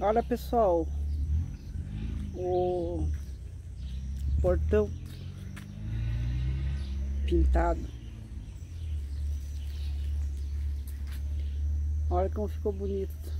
Olha pessoal, o portão pintado. Olha como ficou bonito.